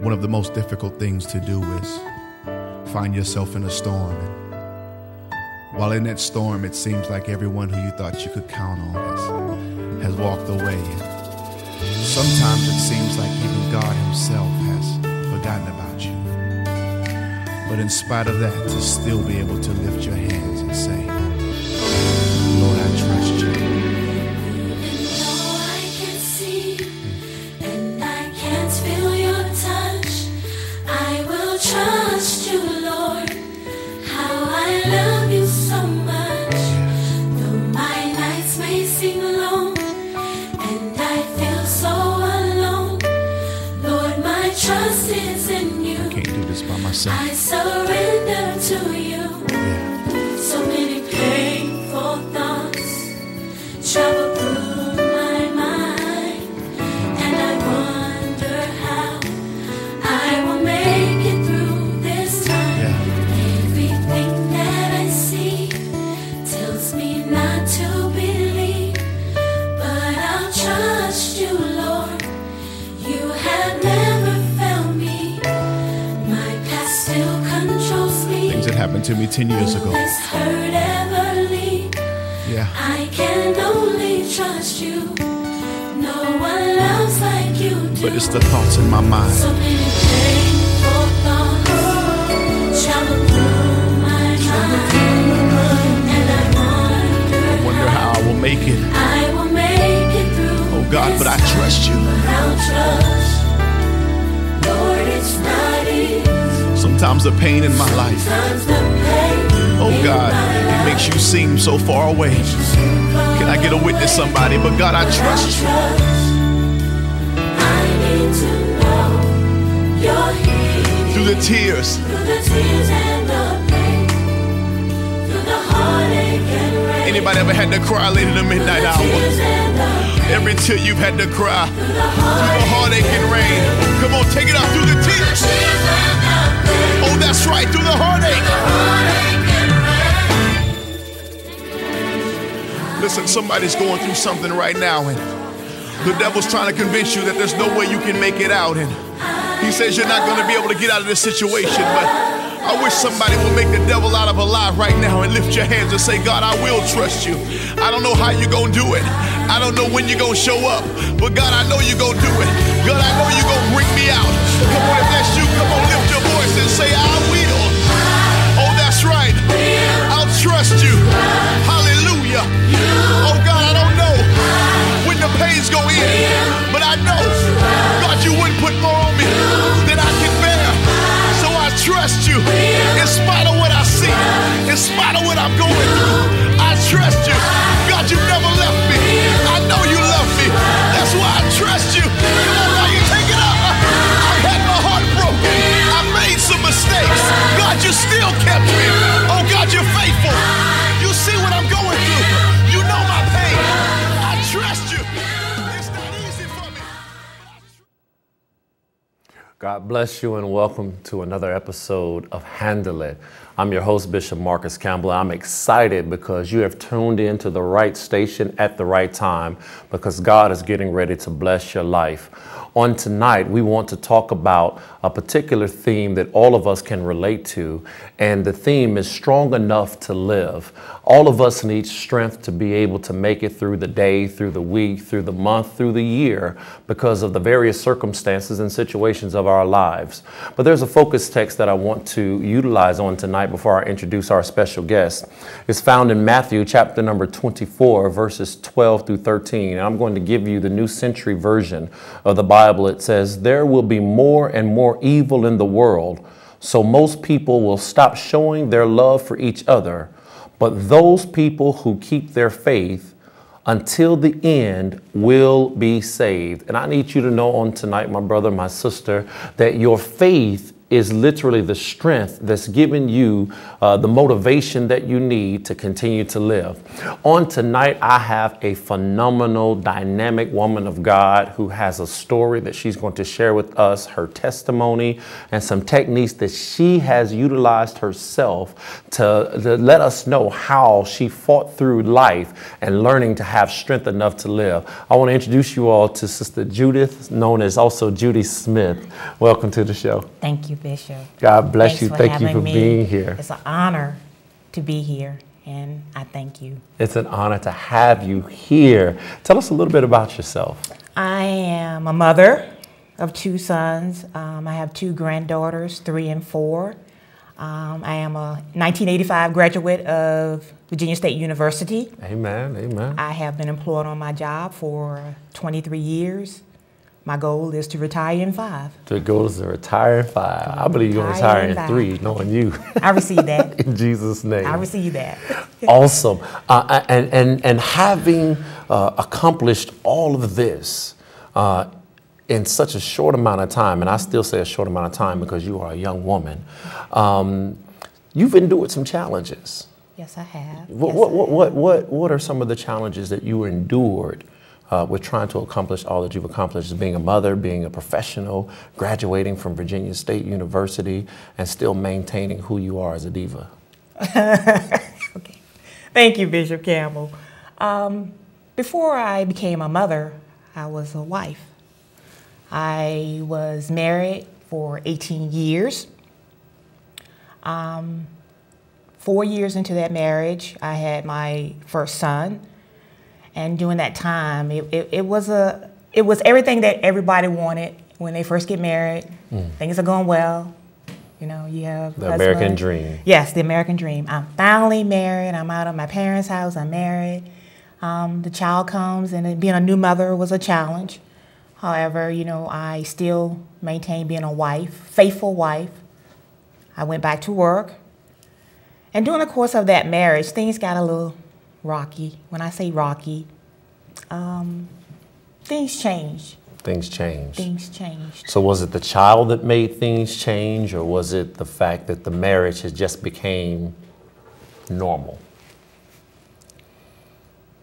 One of the most difficult things to do is find yourself in a storm. And while in that storm, it seems like everyone who you thought you could count on has, has walked away. And sometimes it seems like even God Himself has forgotten about you. But in spite of that, to still be able to lift your hands and say, thoughts Yeah. I can only trust you. No one loves like you do. But it's the thoughts in my mind. So many painful thoughts travel through my mind, and I wonder, Wonder how I will make it. I will make it through. Oh God, but I trust you. Without trust, Lord, it's not easy. Sometimes the pain in my life, Sometimes the pain oh in God, my life makes you seem so far away. Can I get a witness, somebody? But God, I trust you. I need to know you're here. Through the tears, Through the tears and the pain. Through the heartache and rain. anybody ever had to cry late in the midnight hour? tears and the pain. Every tear you've had to cry Through the heartache and rain. Come on, take it out through the tears. tears and the pain. Oh, that's right, through the heartache. Listen, somebody's going through something right now, and the devil's trying to convince you that there's no way you can make it out. And he says you're not going to be able to get out of this situation. But I wish somebody would make the devil out of a lie right now and lift your hands and say, God, I will trust you. I don't know how you're going to do it. I don't know when you're going to show up. But God, I know you're going to do it. God, I know you're going to bring me out. Come on, if that's you, come on, lift your God bless you and welcome to another episode of Handle It. I'm your host, Bishop Marcus Campbell. I'm excited because you have tuned into the right station at the right time because God is getting ready to bless your life. On tonight, we want to talk about a particular theme that all of us can relate to, and the theme is strong enough to live. All of us need strength to be able to make it through the day, through the week, through the month, through the year because of the various circumstances and situations of our lives. But there's a focus text that I want to utilize on tonight before I introduce our special guest. It's found in Matthew chapter number 24, verses 12 through 13. And I'm going to give you the New Century Version of the Bible. It says, There will be more and more evil in the world, so most people will stop showing their love for each other. But those people who keep their faith until the end will be saved. And I need you to know on tonight, my brother, my sister, that your faith is literally the strength that's giving you uh, the motivation that you need to continue to live. On tonight, I have a phenomenal, dynamic woman of God who has a story that she's going to share with us, her testimony, and some techniques that she has utilized herself to, to let us know how she fought through life and learning to have strength enough to live. I want to introduce you all to Sister Judith, known as also Judy Smith. Welcome to the show. Thank you, Bishop. God bless Thanks you. Thank you for me. being here. It's an honor to be here, and I thank you. It's an honor to have you here. Tell us a little bit about yourself. I am a mother of two sons. Um, I have two granddaughters, three and four. Um, I am a 1985 graduate of Virginia State University. Amen. Amen. I have been employed on my job for 23 years. My goal is to retire in five. The goal is to retire in five. I believe you're going to Retire in in three, knowing you. I receive that. in Jesus' name. I receive that. awesome. Uh, and, and, and having uh, accomplished all of this uh, in such a short amount of time, and I still say a short amount of time because you are a young woman, um, you've endured some challenges. Yes, I have. What, Yes, what, what, what, what, what are some of the challenges that you endured uh, with trying to accomplish all that you've accomplished being a mother, being a professional, graduating from Virginia State University, and still maintaining who you are as a diva? Okay. Thank you, Bishop Campbell. Um, before I became a mother, I was a wife. I was married for 18 years. Um, four years into that marriage, I had my first son. And during that time, it, it, it was a it was everything that everybody wanted when they first get married. Things are going well. You know, you have Mm. The American dream. Yes, the American dream. I'm finally married. I'm out of my parents' house. I'm married. Um, the child comes, and it- being a new mother was a challenge. However, you know, I still maintain being a wife, faithful wife. I went back to work. And during the course of that marriage, things got a little rocky. When I say rocky, um, things change. Things change. Things change. So was it the child that made things change, or was it the fact that the marriage has just became normal?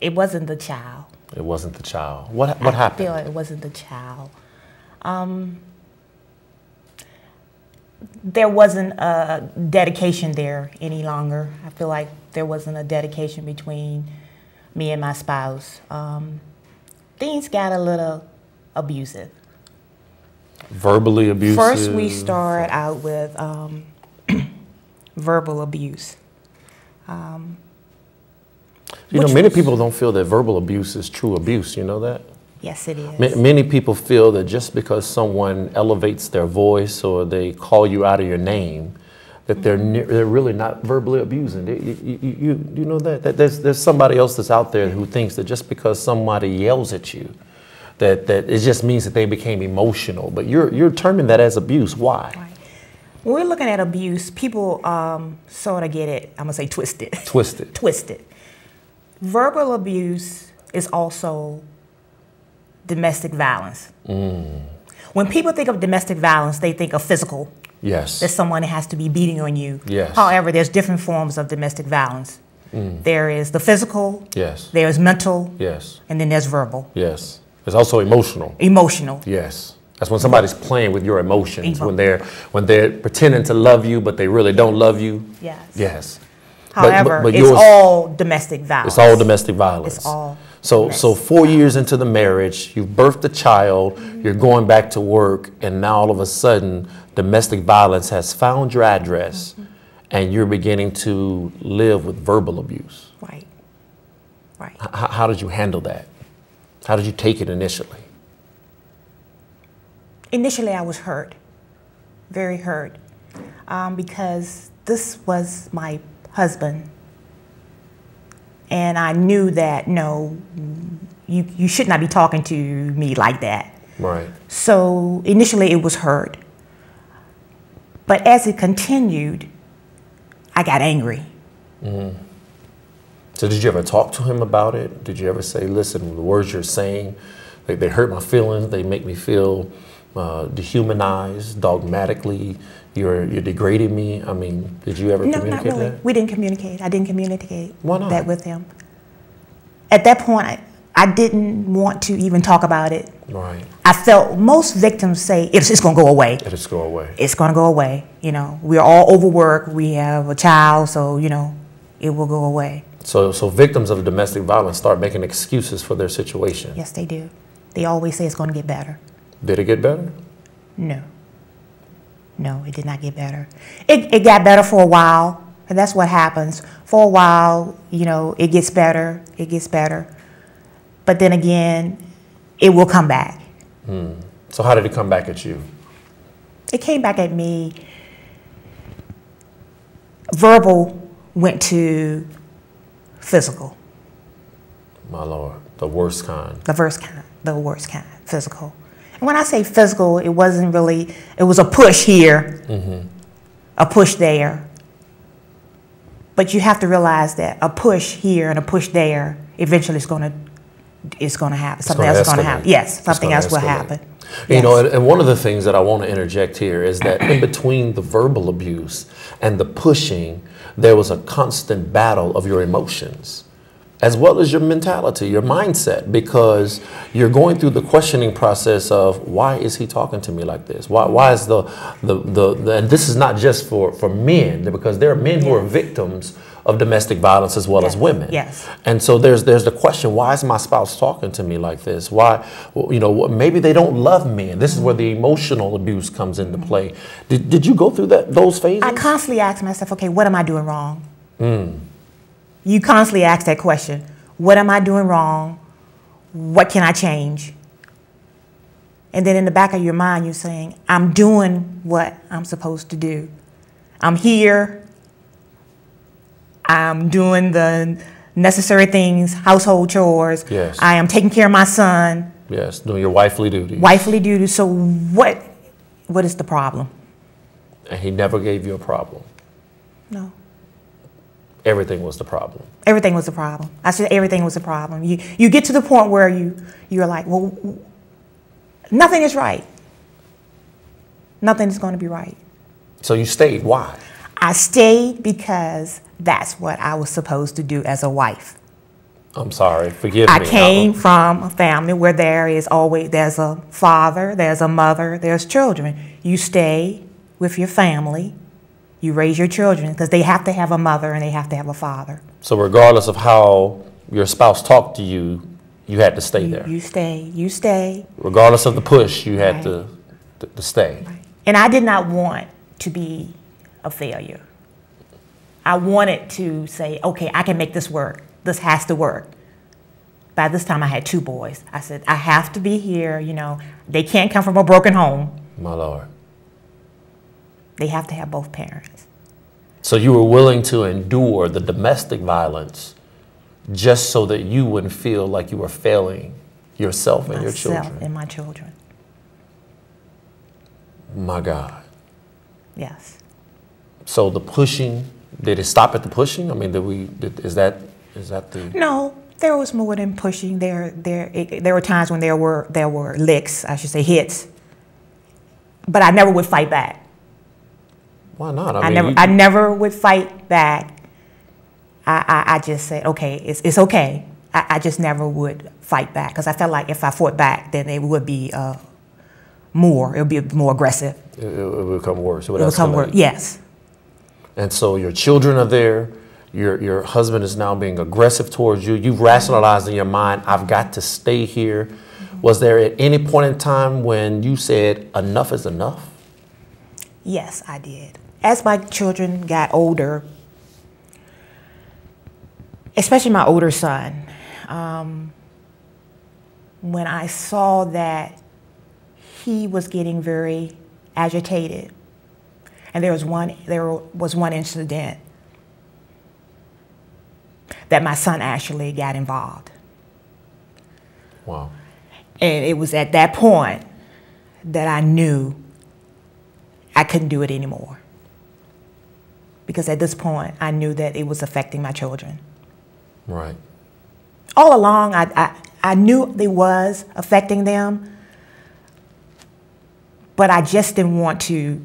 It wasn't the child. It wasn't the child. What what I happened? feel it wasn't the child. Um, there wasn't a dedication there any longer. I feel like there wasn't a dedication between me and my spouse. Um, things got a little abusive. Verbally abusive. First, we started out with um, verbal abuse. You know, many was- people don't feel that verbal abuse is true abuse. You know that. Yes, it is. Ma- Many people feel that just because someone elevates their voice or they call you out of your name, that they're ne- they're really not verbally abusing. They- You, you, you, you know that, that there's there's somebody else that's out there who thinks that just because somebody yells at you, that that it just means that they became emotional. But you're you're terming that as abuse. Why? Right. When we're looking at abuse, people um, sort of get it, I'm going to say twisted. Twisted. twisted. Verbal abuse is also domestic violence. Mm. When people think of domestic violence, they think of physical, Yes. that someone has to be beating on you. Yes. However, there's different forms of domestic violence. Mm. There is the physical, Yes. there's mental, Yes. and then there's verbal, Yes. It's also emotional. emotional. Yes. That's when somebody's playing with your emotions, Emo- when they're when they're pretending to love you, but they really don't love you. Yes. Yes. But- but- However, but it's yours- all domestic violence. It's all domestic violence. It's all So so four years into the marriage, you've birthed a child, you're going back to work, and now all of a sudden, domestic violence has found your address, and you're beginning to live with verbal abuse. Right. Right. H- how did you handle that? How did you take it initially? initially I was hurt, very hurt, um, because this was my husband. And I knew that, no, you, you should not be talking to me like that. Right. So initially it was hurt. But as it continued, I got angry. Mm-hmm. So did you ever talk to him about it? Did you ever say, listen, the words you're saying, they, they hurt my feelings, they make me feel uh, dehumanized, dogmatically, you're, you're degrading me? I mean, did you ever No, not communicate really. that? We didn't communicate. I didn't communicate Why not? that with him. At that point, I, I didn't want to even talk about it. Right. I felt most victims say it's just going to go away. It just go away. It's going to go away. You know, we're all overworked. We have a child, so you know, it will go away. So, so victims of domestic violence start making excuses for their situation. Yes, they do. They always say it's going to get better. Did it get better? No. No, it did not get better. It, it got better for a while, and that's what happens. For a while, you know, it gets better, it gets better. But then again, it will come back. Hmm. So how did it come back at you? It came back at me. Verbal went to physical, My Lord, the worst kind. the worst kind, the worst kind, physical. And when I say physical, it wasn't really, it was a push here, a push there. But you have to realize that a push here and a push there eventually is going to is going to happen. Something else is going to happen. Yes, something else will escalate. happen. You know, and, and one of the things that I want to interject here is that in between the verbal abuse and the pushing, there was a constant battle of your emotions, as well as your mentality, your mindset, because you're going through the questioning process of why is he talking to me like this? Why, why is the, the, the, the and this is not just for, for men, because there are men who are victims of domestic violence as well as women. Yes. And so there's there's the question: Why is my spouse talking to me like this? Why, you know, maybe they don't love me, and this is where the emotional abuse comes into play. Did, did you go through that those phases? I constantly ask myself, okay, what am I doing wrong? Hmm. You constantly ask that question. What am I doing wrong? What can I change? And then in the back of your mind, you're saying, I'm doing what I'm supposed to do. I'm here. I'm doing the necessary things, household chores. Yes. I am taking care of my son, yes, doing your wifely duty. wifely duty. So what? What is the problem? And he never gave you a problem. No. Everything was the problem. Everything was the problem. I said everything was a problem. You you get to the point where you you're like, well, nothing is right. Nothing is going to be right. So you stayed. Why? I stayed because that's what I was supposed to do as a wife. I'm sorry. Forgive I me. I came from a family where there is always there's a father, there's a mother, there's children. You stay with your family. You raise your children because they have to have a mother and they have to have a father. So regardless of how your spouse talked to you, you had to stay there. You stay. You stay. Regardless of the push, you had Right. to, to to stay. And I did not want to be a failure. I wanted to say, okay, I can make this work. This has to work. By this time, I had two boys. I said, I have to be here. You know, they can't come from a broken home. My Lord. They have to have both parents. So you were willing to endure the domestic violence just so that you wouldn't feel like you were failing yourself and your myself children. and my children. My God. Yes. So the pushing, did it stop at the pushing? I mean, did we, did, is that, is that the, No, there was more than pushing. There, there, it, there were times when there were there were licks, I should say, hits. But I never would fight back. Why not? I mean, never, I never would fight back. I, I, I just said, okay, it's, it's okay. I, I just never would fight back because I felt like if I fought back, then it would be uh, more. It would be more aggressive. it, it would become worse. It would It would come escalate. worse. Yes, And so your children are there. Your, your husband is now being aggressive towards you. You've rationalized in your mind, I've got to stay here. Was there at any point in time when you said, enough is enough? yes, I did. As my children got older, especially my older son, um, when I saw that he was getting very agitated, and there was one there was one incident that my son actually got involved, Wow. and it was at that point that I knew I couldn't do it anymore. Because at this point, I knew that it was affecting my children. Right. all along I, I, I knew it was affecting them but I just didn't want to